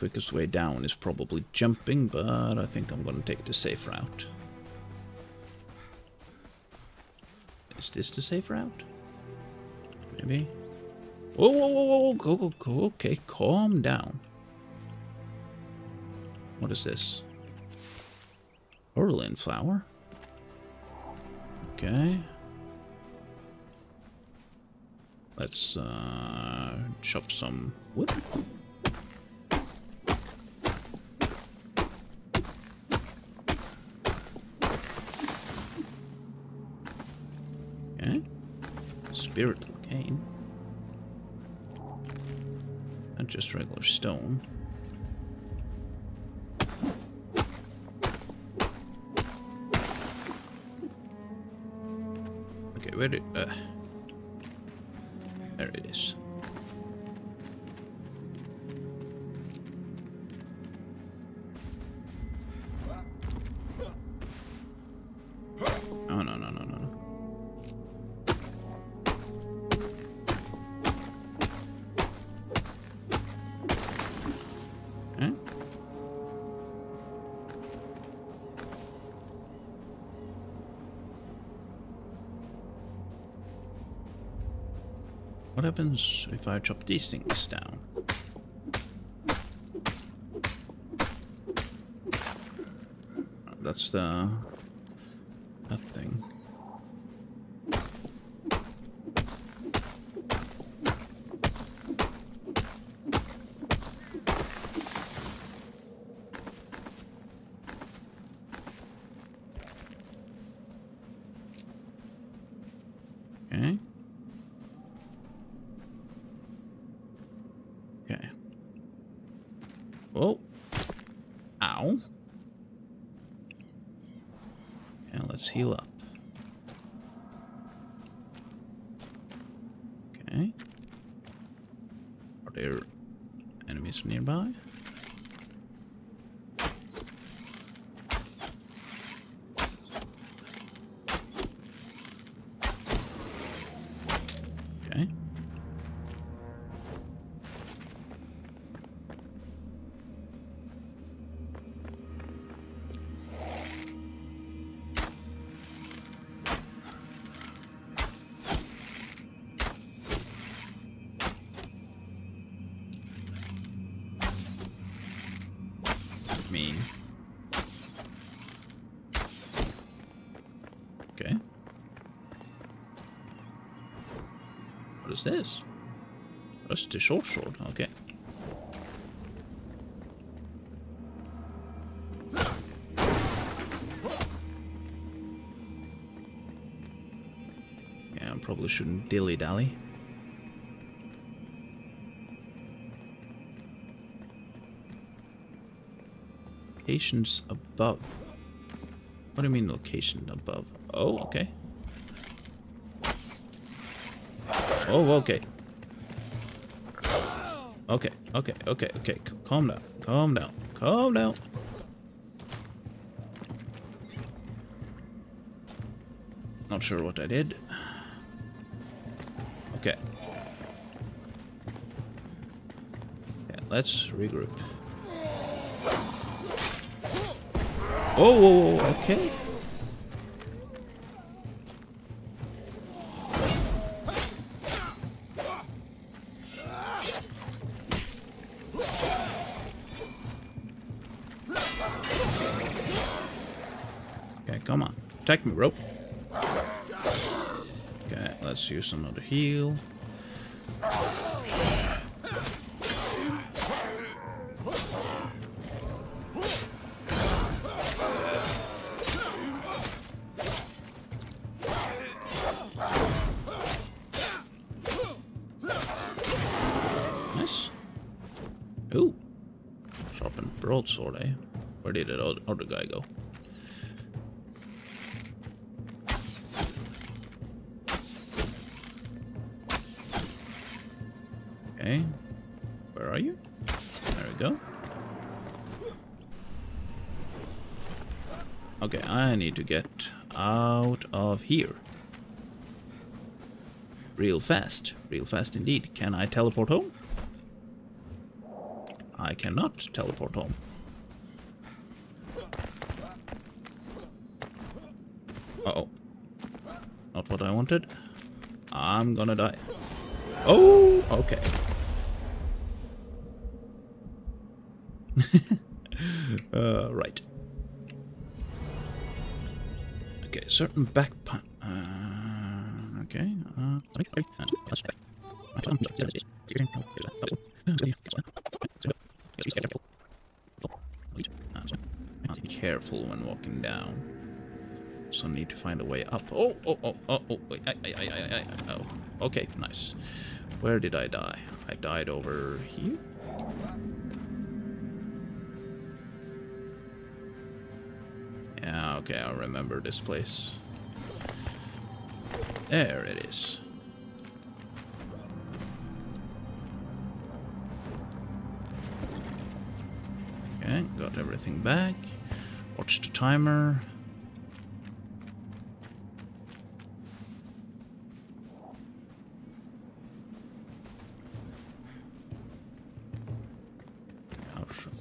quickest way down is probably jumping, but I think I'm gonna take the safe route. Is this the safe route? Maybe? Whoa, whoa, whoa, whoa, go, go, go, okay, calm down. What is this? Orlin flower? Okay. Let's uh, chop some wood. Spiritual cane. Not just regular stone. Okay, where did... Uh, What happens if I chop these things down? That's the that thing. What is this? That's the short sword. Okay. Yeah, I probably shouldn't dilly-dally. Locations above. What do you mean location above? Oh, okay. Oh, okay. Okay, okay, okay, okay. Calm down. Calm down. Calm down. Not sure what I did. Okay. Yeah, let's regroup. Oh, okay. Come on. Attack me, bro. Okay, let's use another heal. Nice. Ooh. Sharpened broadsword, eh? Where did that other guy go? Need to get out of here. Real fast. Real fast indeed. Can I teleport home? I cannot teleport home. Uh-oh. Not what I wanted. I'm gonna die. Oh, okay. Okay, certain back... Uh, okay. Uh, careful when walking down. So need to find a way up. Oh, oh, oh, oh, oh, wait, I, I, I, I, I, oh. Okay, nice. Where did I die? I died over here? Okay, I remember this place. There it is. Okay, got everything back. Watch the timer.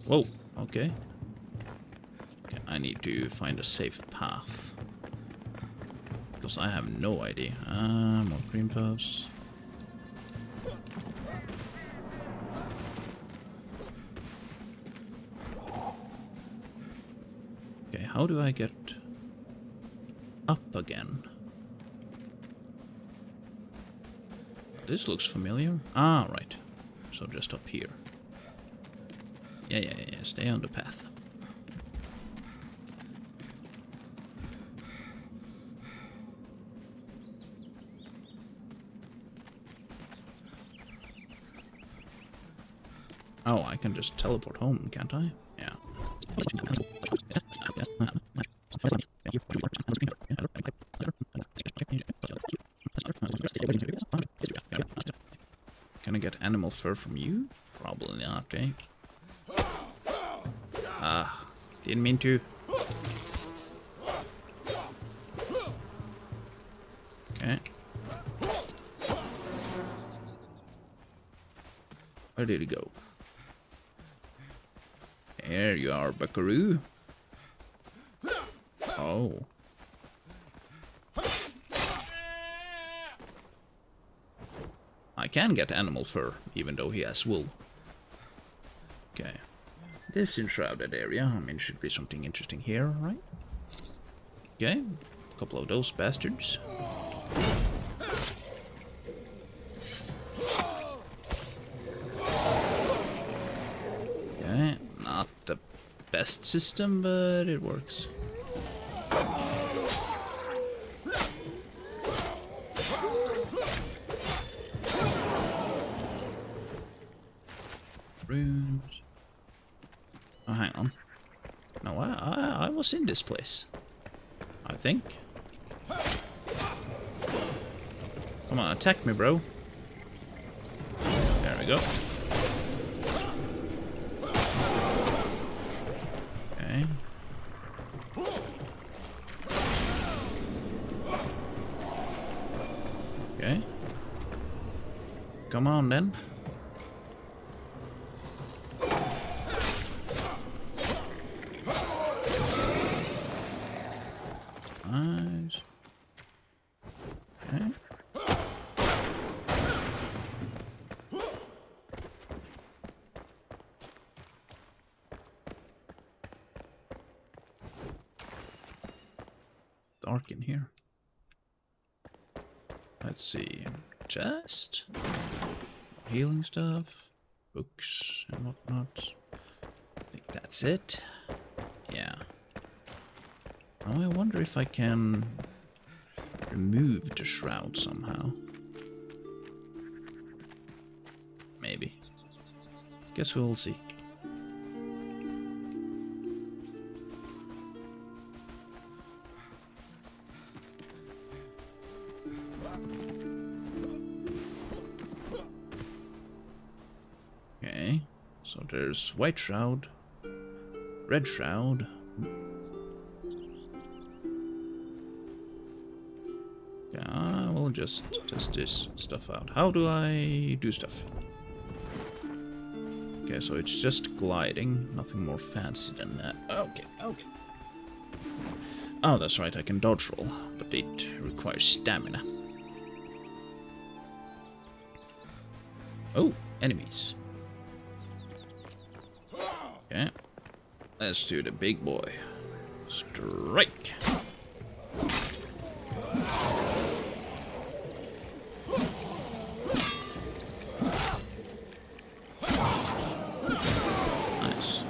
Whoa, okay. Need to find a safe path. Because I have no idea. Ah, more cream puffs. Okay, how do I get up again? This looks familiar. Ah, right. So just up here. Yeah, yeah, yeah. Stay on the path. Oh, I can just teleport home, can't I? Yeah. Can I get animal fur from you? Probably not, eh? Ah, didn't mean to. Okay. Where did he go? You are, buckaroo. Oh. I can get animal fur, even though he has wool. Okay. This enshrouded area, I mean, should be something interesting here, right? Okay, a couple of those bastards. Okay, not the best system, but it works. Runes. Oh, hang on. No, I, I, I was in this place. I think. Come on, attack me, bro. There we go. Come on, then. dark in here. Let's see. Chest. Healing stuff. Books and whatnot. I think that's it. Yeah. Now I wonder if I can remove the shroud somehow. Maybe. Guess we'll see. White Shroud, Red Shroud. Yeah, we'll just test this stuff out. How do I do stuff? Okay, so it's just gliding, nothing more fancy than that. Okay, okay. Oh, that's right, I can dodge roll, but it requires stamina. Oh, enemies. Okay. Let's do the big boy. Strike! Nice.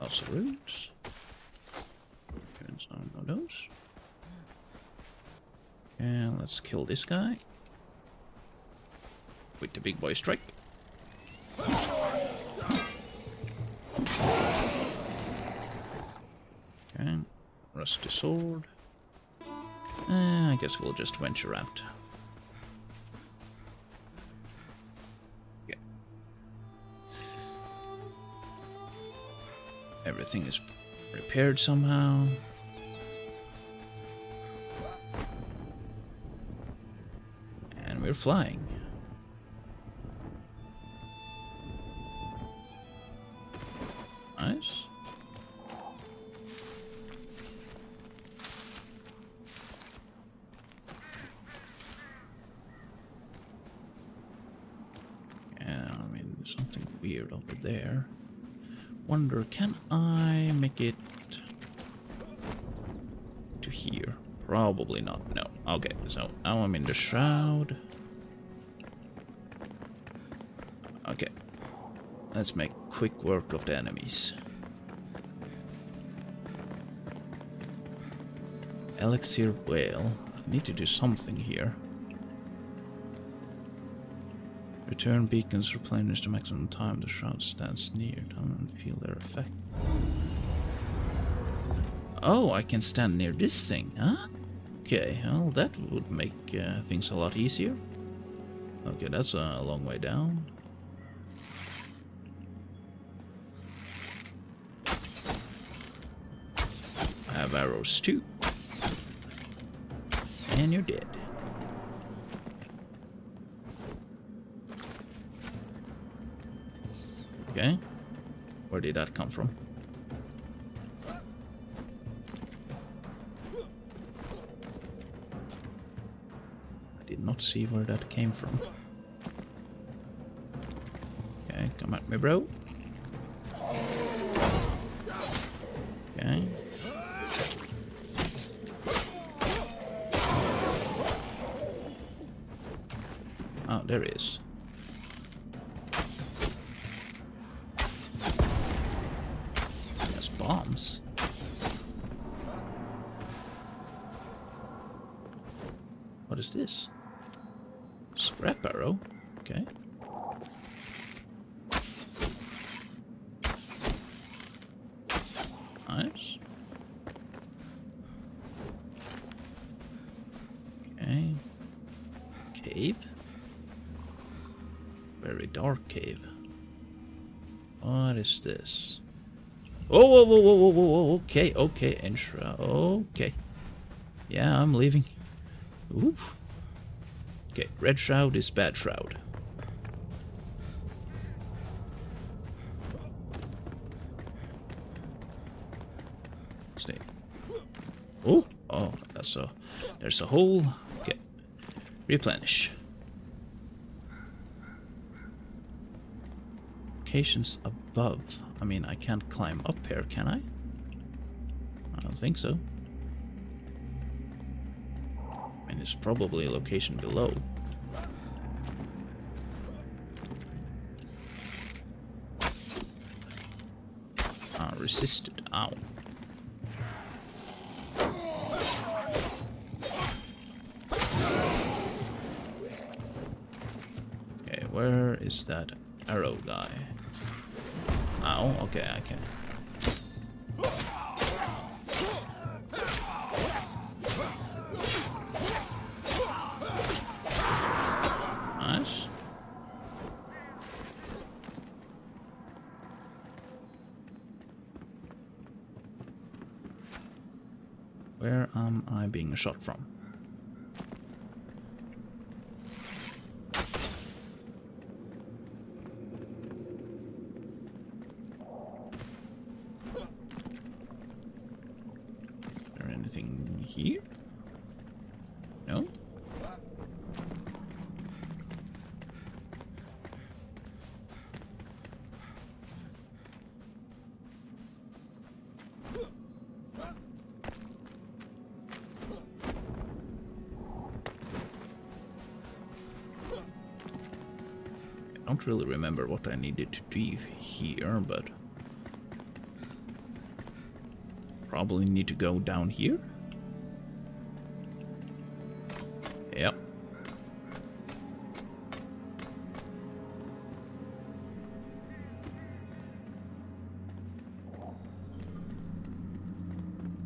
Lots of roots. Get some of those. And let's kill this guy. With the big boy strike. Okay, rusty sword. Uh, I guess we'll just venture out. Yeah. Everything is repaired somehow. And we're flying. There. Wonder, can I make it to here? Probably not. No. Okay, so now I'm in the shroud. Okay. Let's make quick work of the enemies. Elixir Well. I need to do something here. Return beacons replenish the maximum time the shroud stands near. Don't feel their effect. Oh, I can stand near this thing, huh? Okay, well, that would make uh, things a lot easier. Okay, that's a long way down. I have arrows too. And you're dead. Okay. Where did that come from? I did not see where that came from. Okay, come at me, bro. Okay. Dark cave. What is this? Oh, whoa, whoa, whoa, whoa, whoa, okay, okay, Enshra, okay. Yeah, I'm leaving. Oof. Okay, red shroud is bad shroud. Stay. Oh, oh, that's a, there's a hole. Okay, replenish. Locations above. I mean, I can't climb up here, can I? I don't think so. I mean, it's probably a location below. Ah, resisted. Ow. Okay, where is that arrow guy? Ow, okay, I can. Nice. Where am I being shot from? Really remember what I needed to do here, but probably need to go down here. Yep.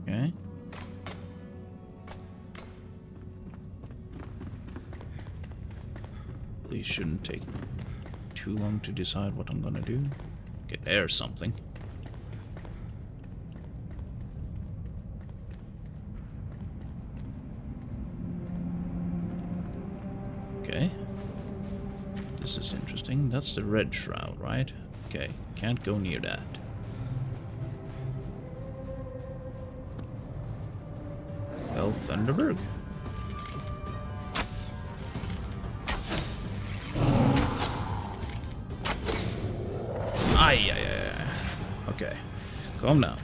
Okay. Please shouldn't take too long to decide what I'm gonna do. Okay, there's something. Okay. This is interesting. That's the red shroud, right? Okay, can't go near that. Well, Thunderberg. Calm down.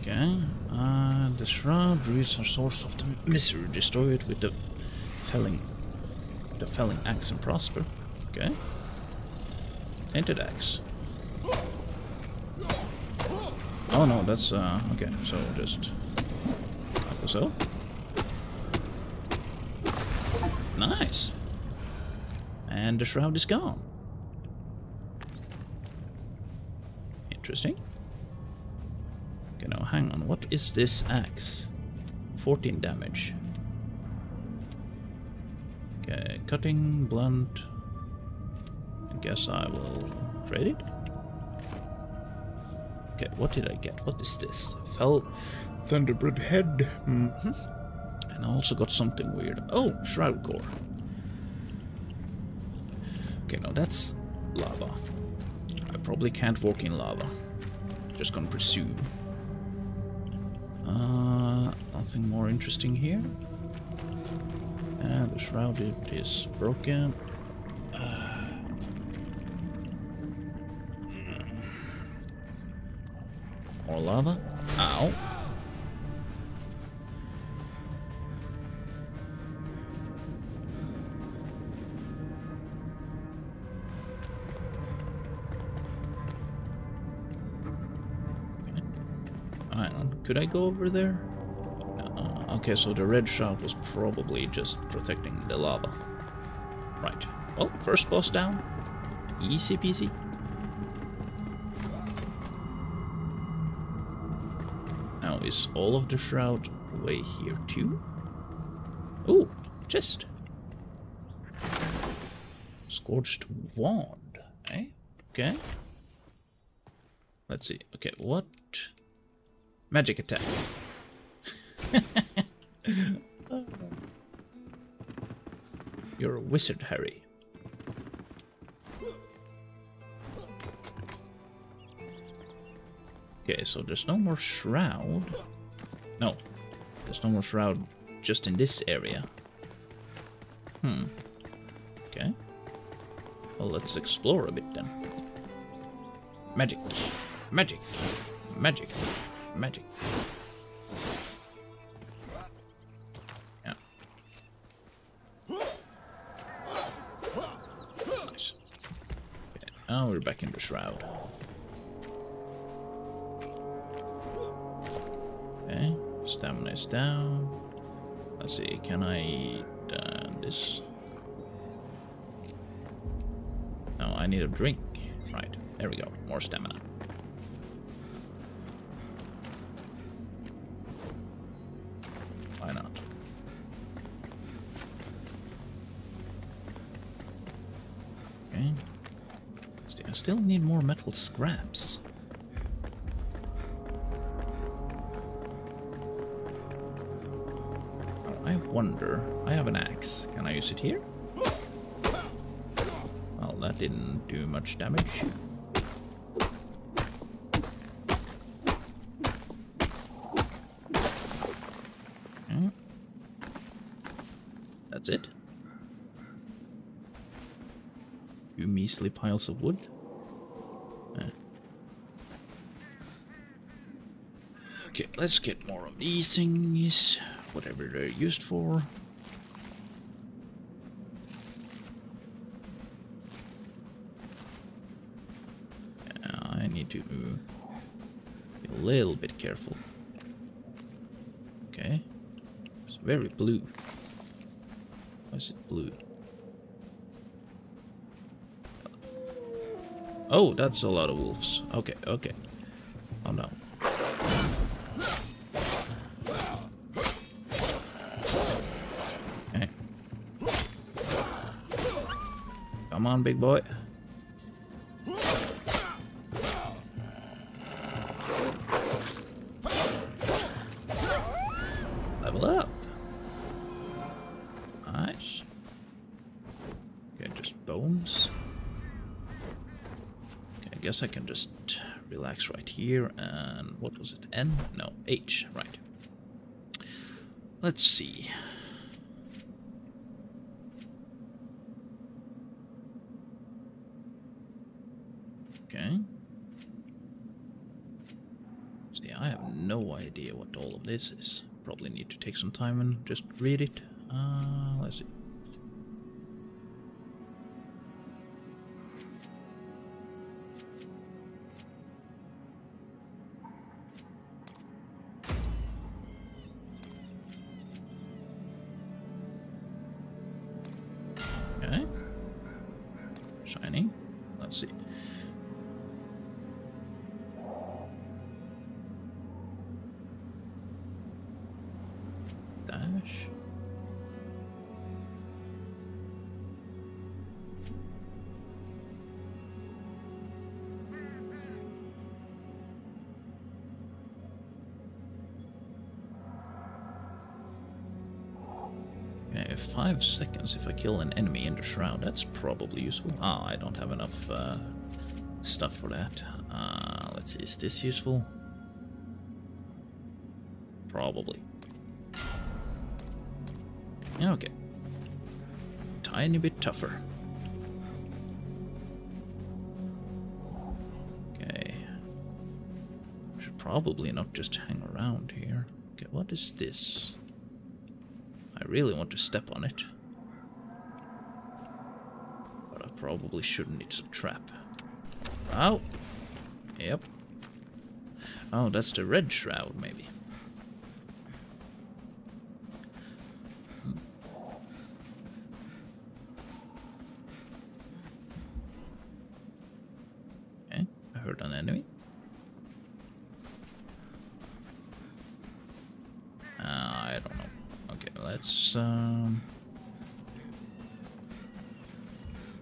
Okay. Uh, the shroud reads a source of the misery. Destroy it with the felling, the felling axe and prosper. Okay. Painted axe. Oh no, that's uh okay. So just like so. Nice. And the shroud is gone. Interesting. Hang on. What is this axe? 14 damage. Okay, cutting, blunt. I guess I will trade it. Okay, what did I get? What is this? Fell Thunderbrute head. Mhm. And I also got something weird. Oh, Shroud Core. Okay, now that's lava. I probably can't walk in lava. Just gonna presume. Uh, nothing more interesting here. And the shrouded is broken. Uh, more lava. Ow. Could I go over there? Uh, okay, so the red shroud was probably just protecting the lava. Right. Well, first boss down. Easy peasy. Now, is all of the shroud way here too? Oh, chest. Scorched wand, eh? Okay. Let's see. Okay, what? Magic attack. You're a wizard, Harry. Okay, so there's no more shroud. No, there's no more shroud just in this area. Hmm. Okay. Well, let's explore a bit then. Magic. Magic. Magic magic. Yeah. Nice. Now we're back in the shroud. Okay, stamina is down. Let's see, can I uh, this? No, I need a drink. Right, there we go, more stamina. Still need more metal scraps. I wonder... I have an axe. Can I use it here? Well, that didn't do much damage. That's it. Two measly piles of wood. Eh. Okay, let's get more of these things whatever they're used for. I need to be a little bit careful. Okay. It's very blue. Why is it blue? Oh, that's a lot of wolves. Okay, okay. Oh no. On, big boy. Level up. Nice. Okay, just bones. Okay, I guess I can just relax right here and what was it? N? No, H, right. Let's see. Okay. See, I have no idea what all of this is. Probably need to take some time and just read it. Uh, let's see. Okay. Shiny. Let's see. Five seconds if I kill an enemy in the shroud. That's probably useful. Ah, I don't have enough uh, stuff for that. Uh, let's see, is this useful? Probably. Okay. Tiny bit tougher. Okay. Should probably not just hang around here. Okay, what is this? Really want to step on it. But I probably shouldn't. It's a trap. Oh! Yep. Oh, that's the red shroud, maybe. Um...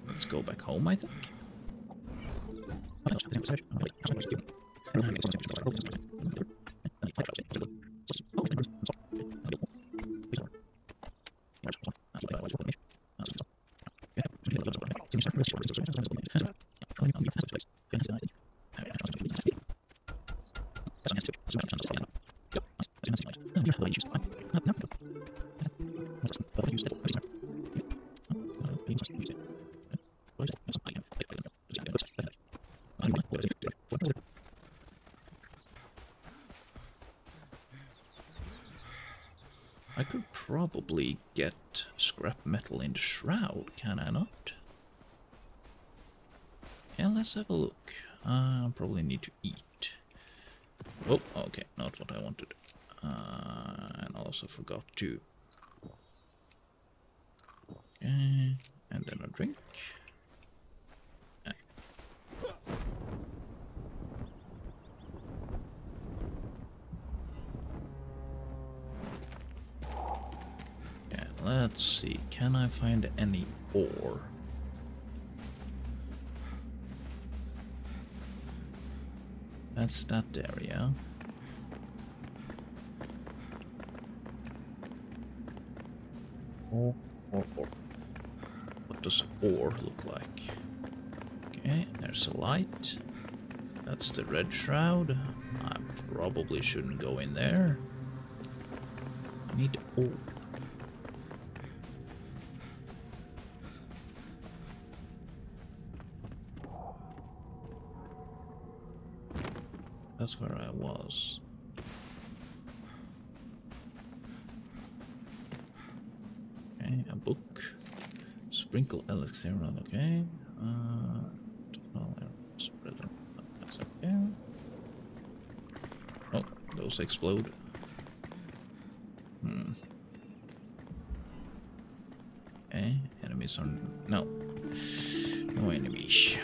Let's go back home, I think. Let's have a look. I uh, probably need to eat. Oh, okay, not what I wanted. Uh, and I also forgot to. Okay, and then a drink. Let's see. Can I find any ore? That's that area. Ore, ore, ore. What does ore look like? Okay, there's a light. That's the red shroud. I probably shouldn't go in there. I need ore. That's where I was. Okay, a book. Sprinkle elixir on, okay. Uh, that's okay. Oh, those explode. Hmm. Okay, enemies on. No. No enemies.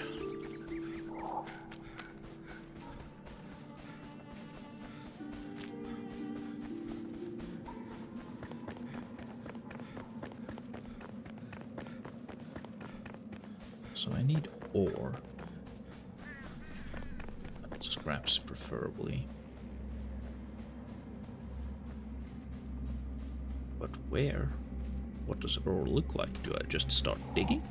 Scraps preferably. But where? What does ore look like? Do I just start digging?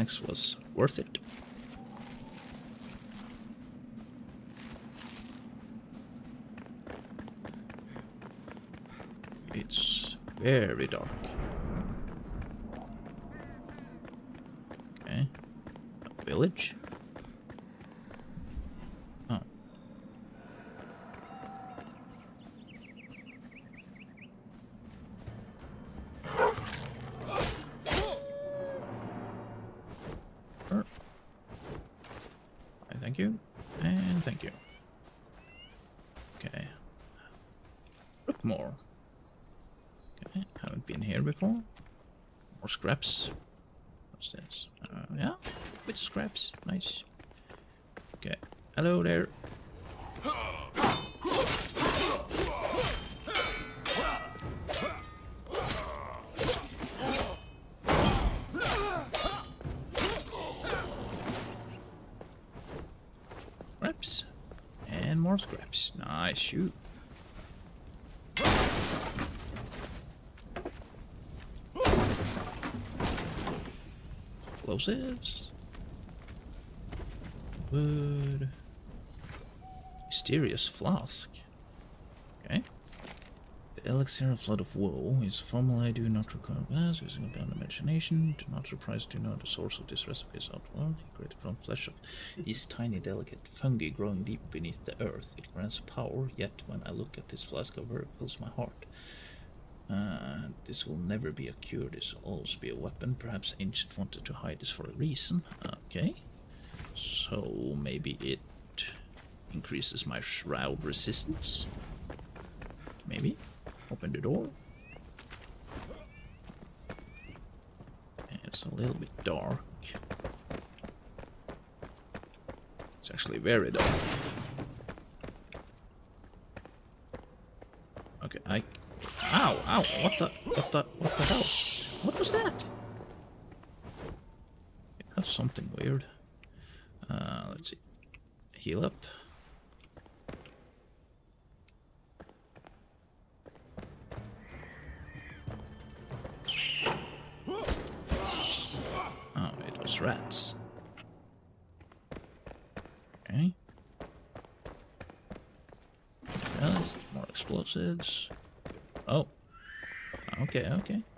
Axe was worth it. It's very dark. Okay. A village? Brookmore. Okay, haven't been here before. More scraps. What's this? Uh, yeah, with scraps. Nice. Okay. Hello there. Scraps. And more scraps. Nice shoot. Explosives. Wood. Mysterious flask. Okay. The elixir of flood of woe is formula I do not require glass, using a beyond imagination. Do not surprise to know the source of this recipe is outworldly, created from flesh of these tiny delicate fungi growing deep beneath the earth. It grants power, yet when I look at this flask of herb, it fills my heart. Uh, this will never be a cure, this will always be a weapon. Perhaps Ancient wanted to hide this for a reason. Okay. So maybe it increases my shroud resistance. Maybe. Open the door. It's a little bit dark. It's actually very dark. Okay, I Ow, what the, what the, what the hell? What was that? That's something weird. Uh, let's see. Heal up. Oh, it was rats. Okay. More explosives. Okay, okay.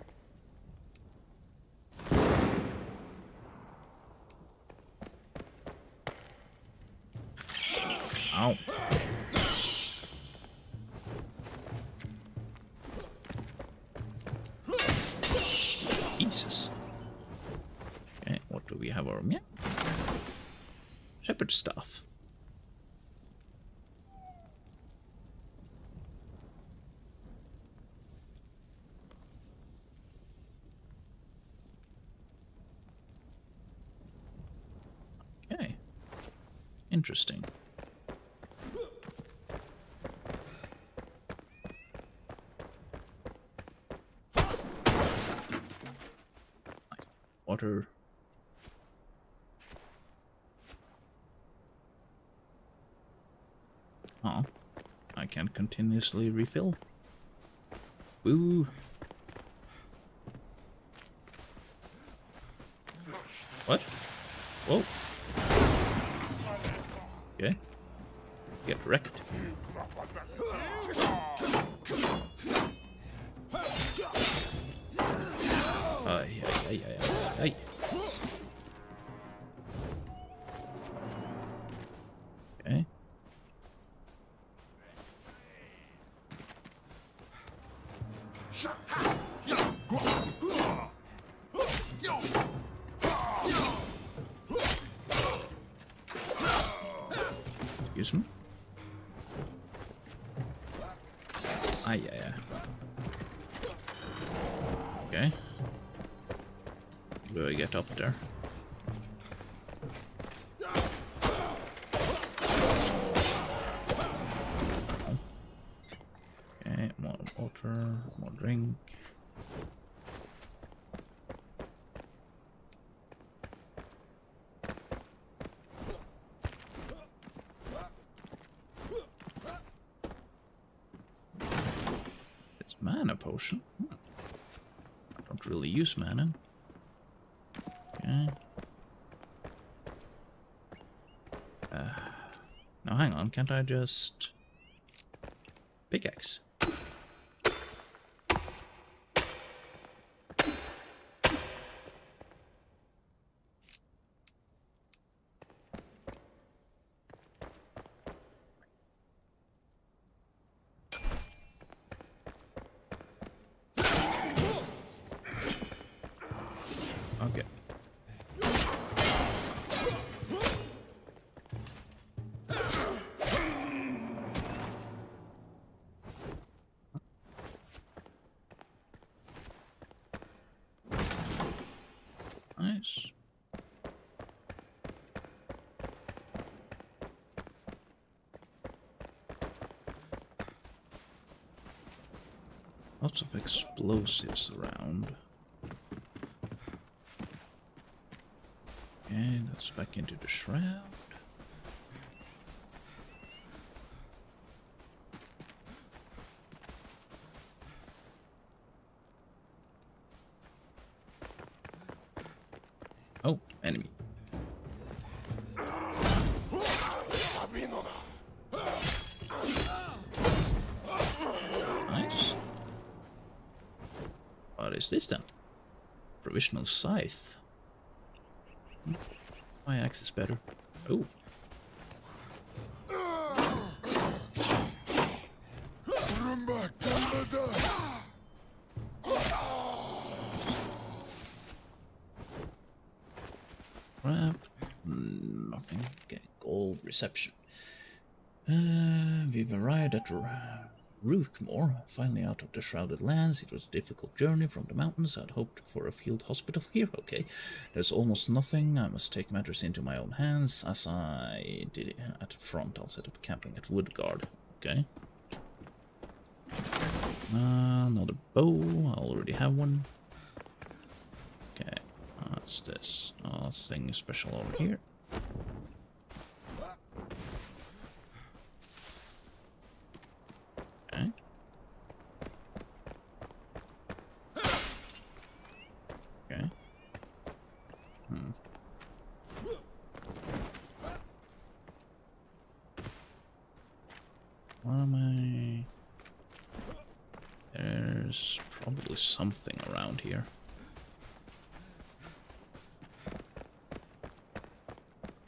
Interesting. Water. Oh, I can continuously refill. Woo. What? Whoa. Okay. Get wrecked. Ay, ay, ay, ay, ay, water, more drink. It's mana potion. Hmm. I don't really use mana. Okay. Uh, now hang on, can't I just pickaxe? Okay. Nice. Lots of explosives around. Okay, that's back into the shroud. Oh, enemy. Is this then? Provisional scythe. My axe is better. Oh. Crap. Mm, Nothing. Okay, gold reception. Uh, we've arrived at Rookmore, finally out of the Shrouded Lands. It was a difficult journey from the mountains. I'd hoped for a field hospital here. Okay, there's almost nothing. I must take matters into my own hands. As I did at the front, I'll set up camping at Woodguard. Okay. Uh, another bow. I already have one. Okay, what's this? Oh, thing special over here. Okay. Okay. Hmm. What am I? There's probably something around here.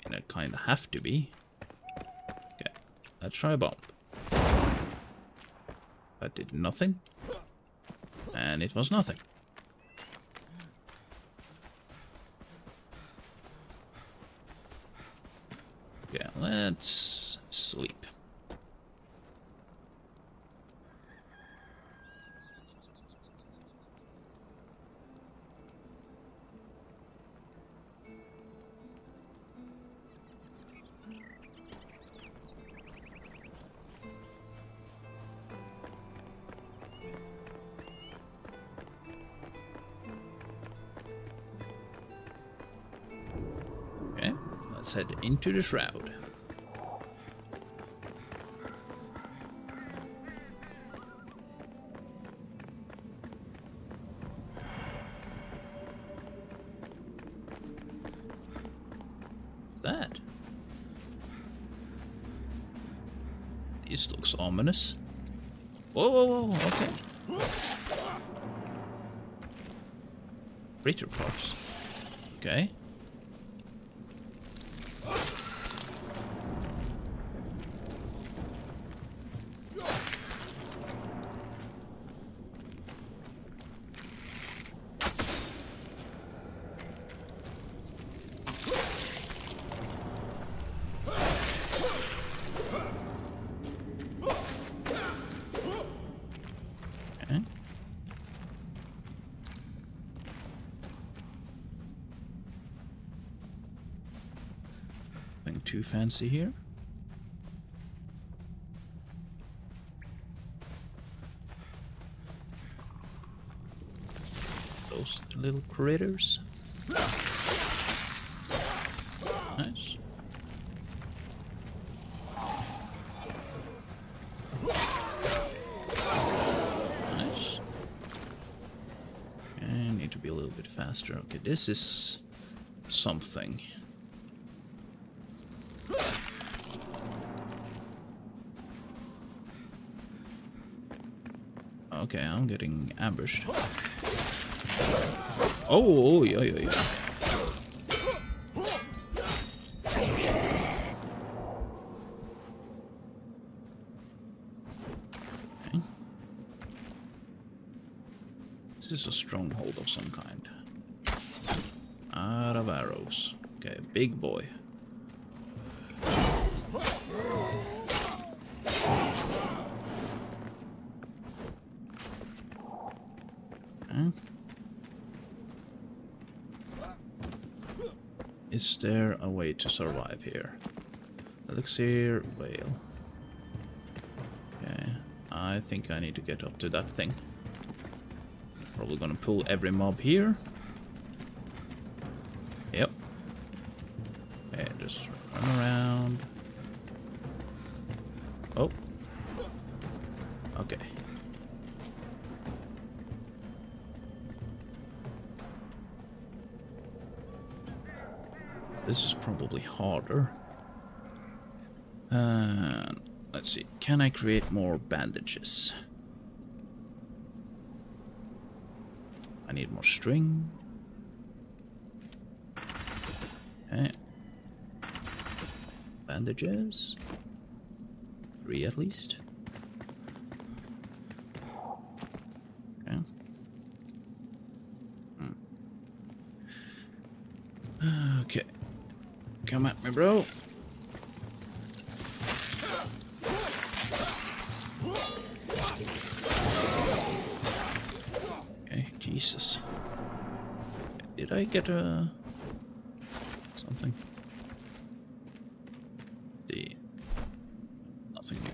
And it kinda have to be. Okay, let's try a bomb. That did nothing. And it was nothing. Okay, let's into the shroud. That. This looks ominous. Whoa, whoa, whoa, okay. Parts. Okay. Okay. Nothing too fancy here. Those little critters. Nice. Nice. I need to be a little bit faster. Okay, this is something. Okay, I'm getting ambushed. Oh, oh, oh yeah, yeah, yeah. This is a stronghold of some kind. Out of arrows. Okay, big boy. A way to survive here? Elixir, Well. Okay, I think I need to get up to that thing. Probably gonna pull every mob here. Create more bandages? I need more string. Okay. Bandages. Three at least. Okay. Hmm. Okay. Come at me, bro. Jesus. Did I get a something? The nothing new.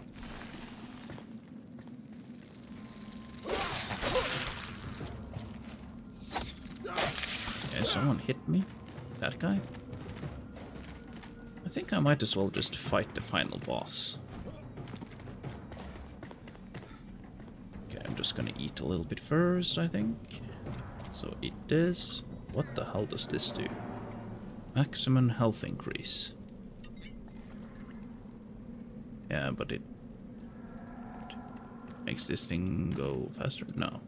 Okay, someone hit me. That guy. I think I might as well just fight the final boss. Okay, I'm just gonna eat a little bit first, I think. So eat this. What the hell does this do? Maximum health increase. Yeah, but it makes this thing go faster? No.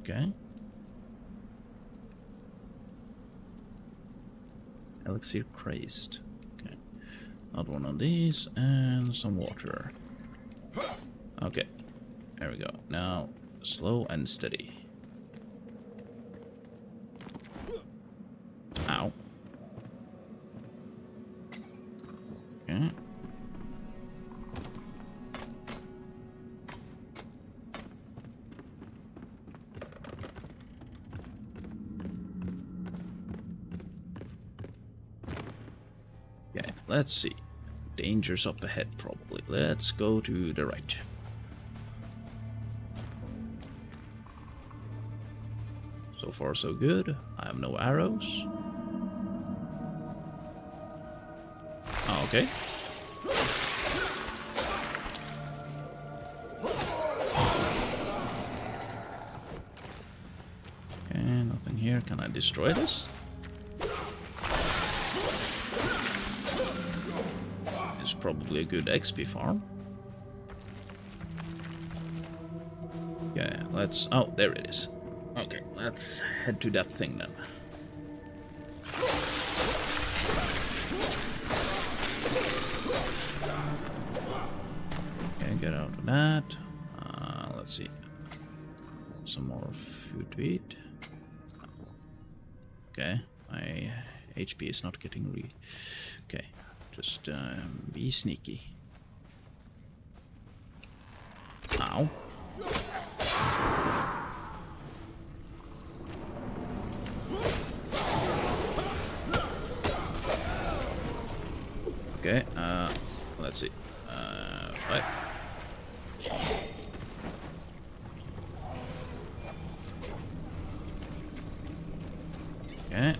Okay. Elixir crazed. Okay. Another one of these and some water. Okay. There we go. Now, slow and steady. Let's see. Dangers up ahead, probably. Let's go to the right. So far, so good. I have no arrows. Ah, Okay. Okay, nothing here. Can I destroy this? Probably a good XP farm. Yeah, let's... Oh, there it is. Okay, let's head to that thing then. Okay, get out of that. Uh, let's see. Some more food to eat. Okay, my HP is not getting re... Okay, just um, be sneaky. Ow. Okay, uh, let's see. Uh, fight. Okay,